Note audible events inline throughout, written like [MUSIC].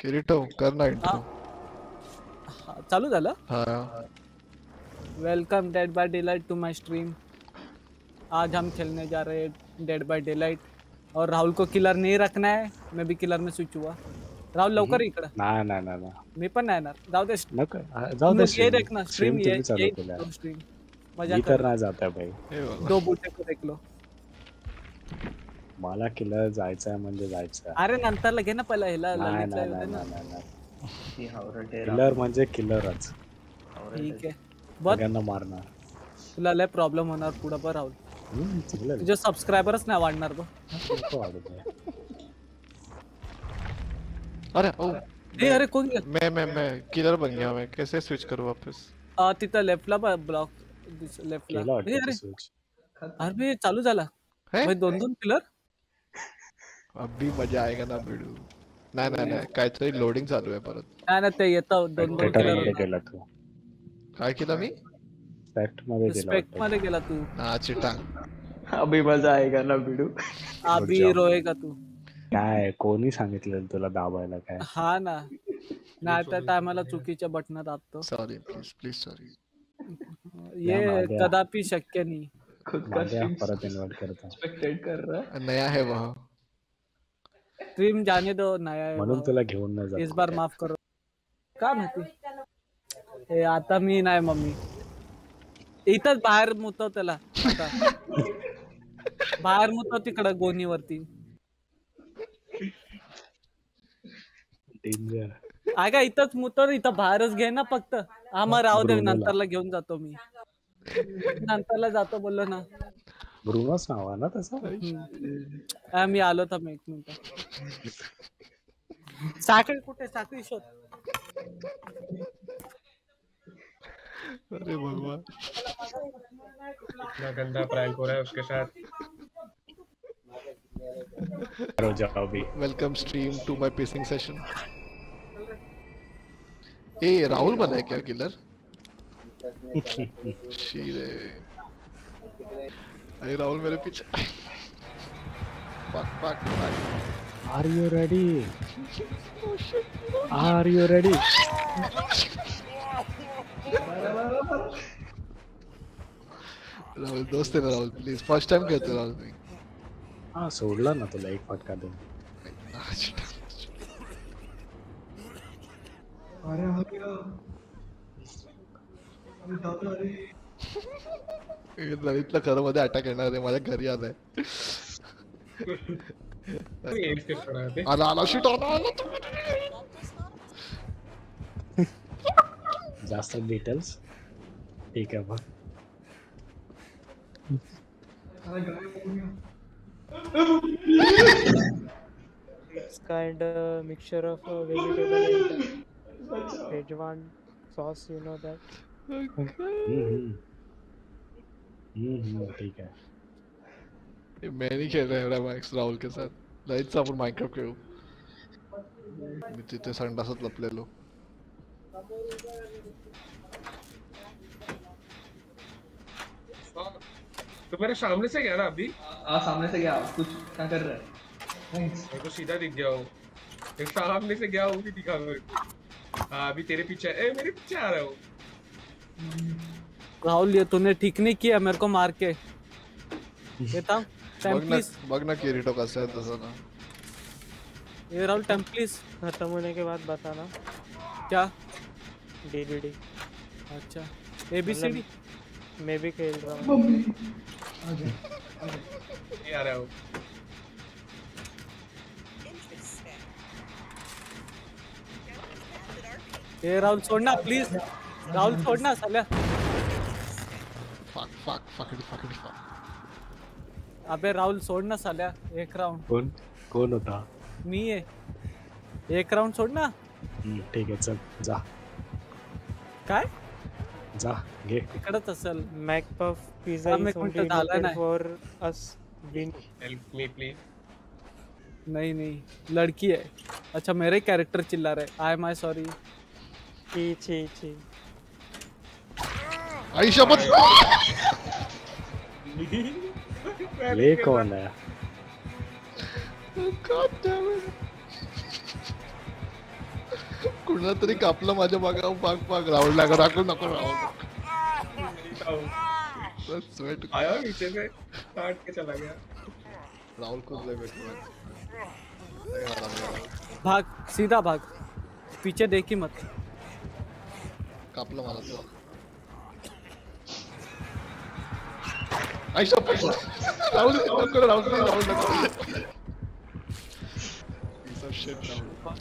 किरीटो कर ना इंट्रो चालू झालं? हाँ. Welcome Dead by Daylight to my stream आज हम खेलने जा रहे हैं डेड बाय डेलाइट और राहुल को किलर नहीं रखना है. मैं भी किलर में स्विच हुआ. राहुल लवकर इकडं नाही नाही नाही नाही. मी पण नाही येणार. जाऊ दे. नको जाऊ दे ये stream. देख ना. स्ट्रीम ये. स्ट्रीम मज़ा कर. तर नाही जात आहे भाई. दो बूटे को देख लो. मला किल्ला जायचं आहे म्हणजे जायचं अरे नंतरला घे ना पहिला हावरटे किलर म्हणजे किलरच ठीक आहे. बघ. मारणार. तुला लय प्रॉब्लेम होणार पुढं पण राहुल. हम्म. तुझे सबस्क्रायबरच नाही वाढणार अरे ओ. ए अरे कोण? मैं मैं मैं. किलर बन गया मैं. कैसे स्विच करूँ वापस? तिथं लेफ्टला ब्लॉक लेफ्टला अरे. चालू झाला. भाई दोन दोन किलर? अभी मज़ा आएगा ना बिडू नाही नाही नाही काहीतरी लोडिंग चालू आहे परत। नाही ना ते येतं दोन दोन Spectator मध्ये गेला तू. काय केलं मी? फॅक्ट मध्ये गेला स्पेक्ट. मध्ये गेला तू. हा चिटा. अभी मज़ा आएगा ना बिडू अभी जाऊ. रोएगा तू. काय कोणी सांगितलं तुला दाबायला काय? हा ना. नाही त्या टायमाला चुकीच्या बटन दाबतो. सॉरी प्लीज़ प्लीज़ सॉरी ये मागे. कदापि शक्य नाही. खुद का माझ्या स्ट्रीम परत इन्व्हाइट करता. स्पेक्टेट कर रहा है। नया है वह। स्ट्रीम जाने दो नया है म्हणून. तुला घेऊन नाही इस बार माफ़ करो। का माहिती? ए आता मी नाही मम्मी. इथंच बाहेर मुतव त्याला. बाहेर मुतव तिकडं आहे का इथंच मुतव इथं बाहेरच घे ना फक्त. हा मग राहू दे नंतरला घेऊन जातो मी. नंतरला जातो बोललो ना. ब्रुनोच नाव आहे ना तसं? हम्म. हा, मी आलो तर मी एक मिनिट. साखळी कुठे? साखळी शोध. अरे भगवान. इतना गंदा प्रैंक हो रहा है उसके साथ. करो जाओ भी. Welcome stream to my pissing session ए राहुल बना है क्या किलर? [LAUGHS] शीरे. अरे राहुल मेरे पीछे। Fuck fuck fuck are you ready are you ready Rahul दोस्त है ना राहुल प्लीज़ फ़र्स्ट टाइम कहते राहुल मी हा सोडला ना तुला एक फटका देऊन ललितला खरं मध्ये अटॅक येणार आहे माझ्या घरी आलाय आला आला शिट आला आला जास्त डिटेल्स ठीक आहे मग It's kind of mixture of uh, vegetable and Szechuan sauce, you know that. हम्म. हम्म, हम्म, ठीक आहे ये मैं नहीं खेल रहा है मैक्स राहुल के साथ। ललितचा आपण माइनक्राफ्ट खेळू मी तिथे संडासात लपलेलो तो मेरे सामने से गया ना अभी? आ सामने से गया कुछ क्या कर रहा है? थैंक्स मेरे को सीधा दिख गया वो। एक सामने से गया वो भी दिखा मेरे को। हाँ अभी तेरे पीछे ए मेरे पीछे आ रहा है वो। राहुल ये तूने ठीक नहीं किया मेरे को मार के। ये था टाइम प्लीज़ बघ ना किरीटो कसं आहे तसं ना ये राहुल टाइम प्लीज़ खत्म होने के बाद बताना। क्या? डीडीडी अच्छा। ए बी सी डी मैं भी खेल रहा हूँ। ये आ रहा है ए राहुल छोड़ना प्लीज़ राहुल छोड़ना साल्या फक फक फकडी फकडी फक अबे राहुल सोडना साल्या एक राउंड कोण कोण होता? मी आहे एक राउंड सोड ना. हम्म, ठीक आहे चल जा. काय? जा घे. इकडच असेल. MacPuff pizza अब मैं is कुछ only डाला intended ना। for us win. Help me please नहीं नहीं. लड़की है. अच्छा मेरे कैरेक्टर चिल्ला रहे. आई एम आई सॉरी ची ची ची. आई शपथ ये कौन है? God damn it. कुणाला तरी कापलं माझ्या मागा पाक पाक राहुल लागा राखू नको राहुल बस वेट आया पीछे से काट के चला गया. राहुल को ले भाग सीधा भाग. पीछे देखी मत. कापलं मला तो. आयशा पैसा राहुल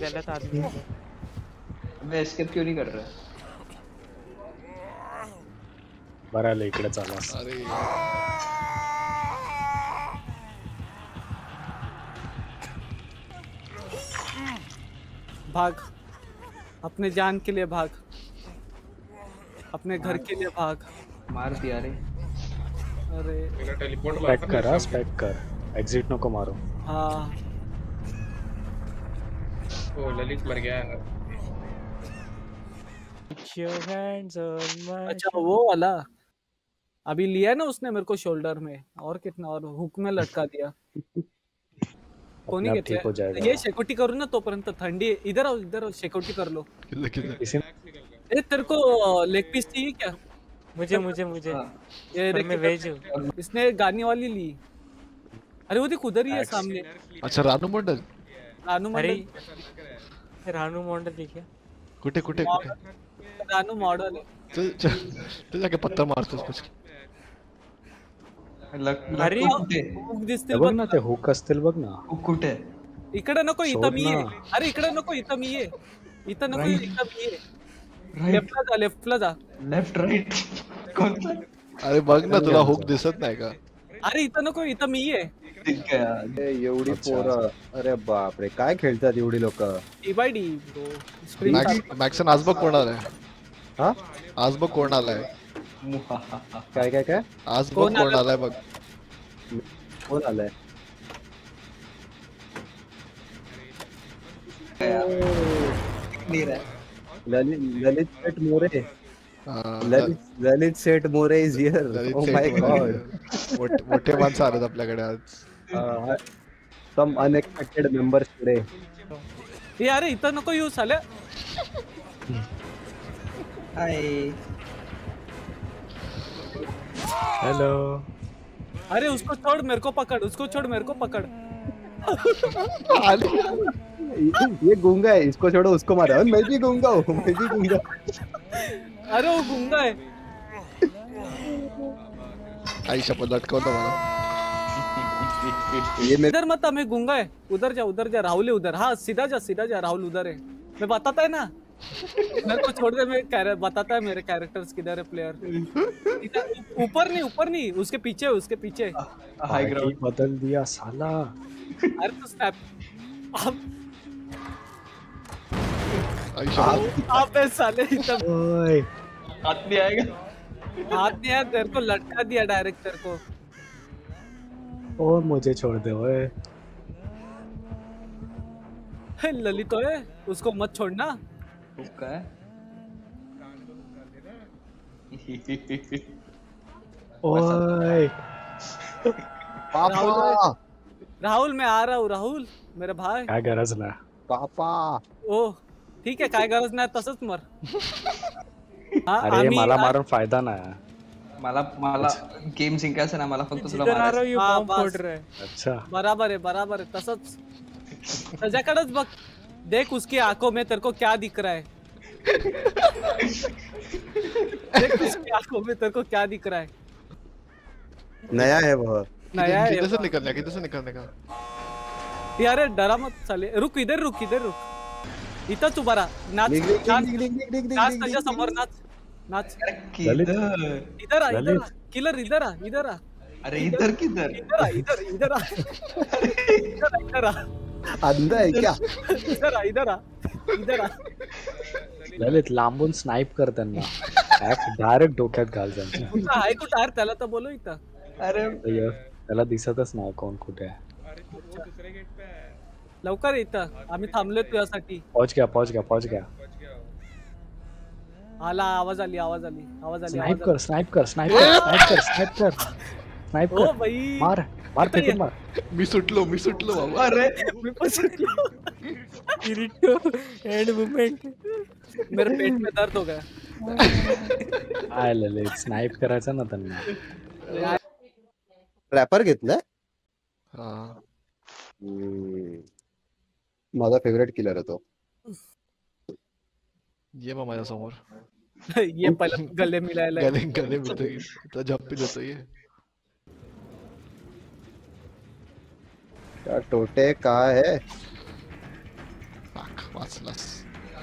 गलत आदमी है। मैं एस्केप क्यों नहीं कर रहा? इकडे अरे. भाग. अपने जान के लिए भाग. अपने घर के लिए भाग. मार दिया रे. अरे। मेरा टेलीपोर्ट स्पॅक कर हा स्पॅक कर। एक्झिट नको मारू। हाँ। ओ ललित मर गया your hands on my अच्छा वो वाला। अभी लिया ना उसने मेरे को शोल्डर में। और कितना और हुक में लटका दिया। हो जाएगा। ये शेकोटी करू ना तोपर्यंत थंडी आहे. इधर आओ इधर आओ शेकोटी कर लो। किती किती ए तेरे को लेग पीस चाहिए क्या? मुझे मुझे मुझे। हाँ। ये देख मैं वेज हूँ? इसने गाने वाली ली। अरे वो देख उधर ही है सामने। अच्छा रानू मंडल? रानू अरे मंडल। रानू मॉडल देखिए। कुठे कुठे कुठे? रानू मॉडल चल चल चल जाके पत्थर मारतोस कुछ। लक अरे। हुक दिसतील बघ ना ते हुक असतील बघ ना। हुक कुठे? इकडे नको इथं मी आहे। अरे इकडे नको इथं मी आहे। इथं नको. इथं मी आहे। राईट लेफ्टला जा लेफ्टला जा. लेफ़्ट राईट कोणता अरे बघ ना तुला हुक दिसत नाही का? अरे इथं नको इथं मी आहे. ठीक आहे अरे एवढी पोरं. अरे बापरे काय खेळतात एवढी लोक? D by D bro Max मॅक्सन आज बघ कोण आलाय. हा? आज बघ कोण आलाय. काय काय काय? आज बघ कोण कोण आलाय? बघ. कोण आलाय. ललित सेठ मोरे। हा, ललित ललित सेठ मोरे is Lalit oh my. God मोठे माणसं आलेत आपल्याकडे आज. सम अनएक्सपेक्टेड मेंबर्स टुडे हे अरे इथं नको येऊ साल्या हाय हॅलो अरे उसको छोड़ मेरे को पकड़ उसको छोड़ मेरे को पकड़. ये गूँगा है इसको छोड़ो उसको मारा। मैं भी गूँगा हूँ मैं भी गूँगा। अरे वो गुंगा है। आई शपथ लटकवतो मला ये मेरे इधर मत हमें गुंगा है। उधर जा उधर जा राहुल उधर। हाँ सीधा जा सीधा जा राहुल उधर है। मैं बताता है ना। मेरे को छोड़ दे मैं बताता है मेरे कैरेक्टर्स किधर है प्लेयर ऊपर नहीं ऊपर नहीं उसके पीछे है, उसके पीछे। पार्टी ग्राउंड बदल दिया साला। अरे तो स्नैप आप है साले हात नाही आएगा। हाथ नहीं आया तेरे को लटका दिया डायरेक्ट तेरे को। ओ मुझे छोड़ दे ओए। हे, ललित है उसको मत छोड़ना ओय पापा। राहुल मैं आ रहा हूँ राहुल मेरा भाई। काय गरज ना। पापा ओ ठीक आहे काय गरज नाही तसंच मर. [LAUGHS] अरे मला मारून फ़ायदा नाही. मला मला गेम जिंकायचं ना मला फक्त तुला मारायचं. हूँ हाँ, है अच्छा. बराबर आहे बराबर आहे तसंच. त्याच्याकडेच बघ देख उसकी आँखों में तेरे को क्या दिख रहा है. देख उसकी आँखों में तेरे को क्या दिख रहा है. नया है वह नया है किधर से निकलने किधर से निकलने का? यार डरा मत साले. रुक इधर रुक इधर रुक. इथंच उभा राहा नाच नाच. नाच त्याच्या समोर. नाच. नाच. इधर आ इधर किलर इधर आ इधर आ. अरे इधर किधर? इधर आ इधर इधर आ. इधर आ इधर आ. अंधा है क्या? इधर आ इधर आ. इधर आ. ललित लांबून स्नाईप कर त्यांना. डायरेक्ट डोक्यात घाल त्यांच्या हाय कुठं आहे? त्याला तर बोलव इथं. अरे त्याला दिसतच नाही कोण कुठे आहे. तू लवकर ये इथं आम्ही थांबलोय तुझ्यासाठी. पहुँच गया पहुँच गया पहुँच गया. आला आवाज़ आली आवाज़ आली आवाज़ आली स्नाइप कर स्नाइप कर स्नाइप कर स्नाइप कर स्नाइप कर. स्नाइप कर. बाई. मार मार फेकून मार. मी सुटलो मी सुटलो बाबा. अरे मी पण सुटलो. किरीटो एंड मूवमेंट मेरे पेट में दर्द हो गया. काय ललित स्नाईप करायचं ना त्यांना. ट्रॅपर घेतलाय हा. माझा फेवरेट किलर आहे तो. ये मग माझ्या समोर [LAUGHS] ये पहिला गले मिलायला गले गले मिळतोय. तर झप्पी देतो ये क्या टोटे काय आहे पाक वाचलास.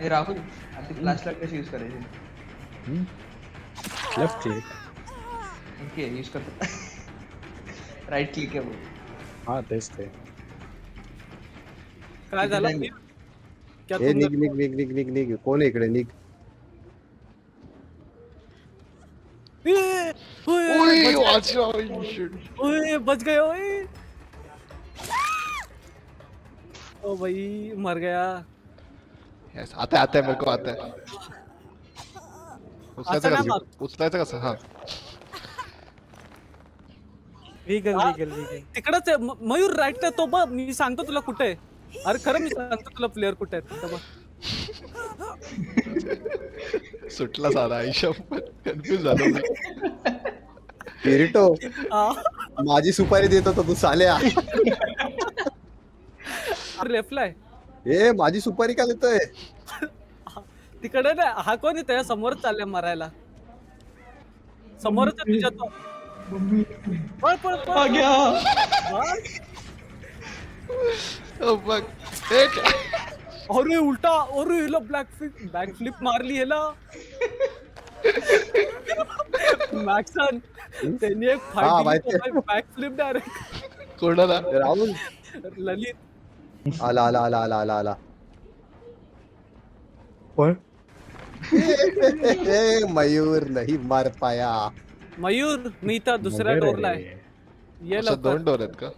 हे राहुल आता फ्लॅश लाईट कशी यूज़ करायची? लेफ़्ट क्लिक ओके यूज़ करतो. [LAUGHS] राईट क्लिक आहे बघ. हा तेच ते. काय झालं? किती क्या हे तुम निघ निघ निघ निघ निघ निघ. कोण आहे इकडे? निघ. ओए, ओए बच- ओए बच गए ओए। ओ भाई मर गया। यस आता है आता है मेरे को आता है उचलायचं कसं? उचलायचं कसं? हा. तिकडच म- मयूर राईट तो बघ मी सांगतो तुला कुठे आहे. अरे खरं मी सांगतो तुला प्लेअर कुठे आहेत? सुटला सारा आयुष्य कन्फ्युज झालो आ, माझी सुपारी देत होता तू साल्या. लेफ्टला आहे. ए माझी सुपारी का देतोय? तिकडे ना हा कोण त्याच्या समोर चालल्या मरायला? समोरच तुझ्या तो. पळ पळ पळ. हे काय? अरे उलटा अरे हिला ब्लॅक फ्लिप बॅक फ्लिप मारली ह्याला मॅक्सन त्यांनी एक हा, माहिती फायटिंग बॅक फ्लिप डायरेक्ट कोणाला राहुल। ललित। आला आला आला आला आला आला [LAUGHS] पण ए, मयूर नहीं मार पाया। मयूर मी इथं दुसऱ्या डोरला आहे ये लवकर। दोन डोर आहेत का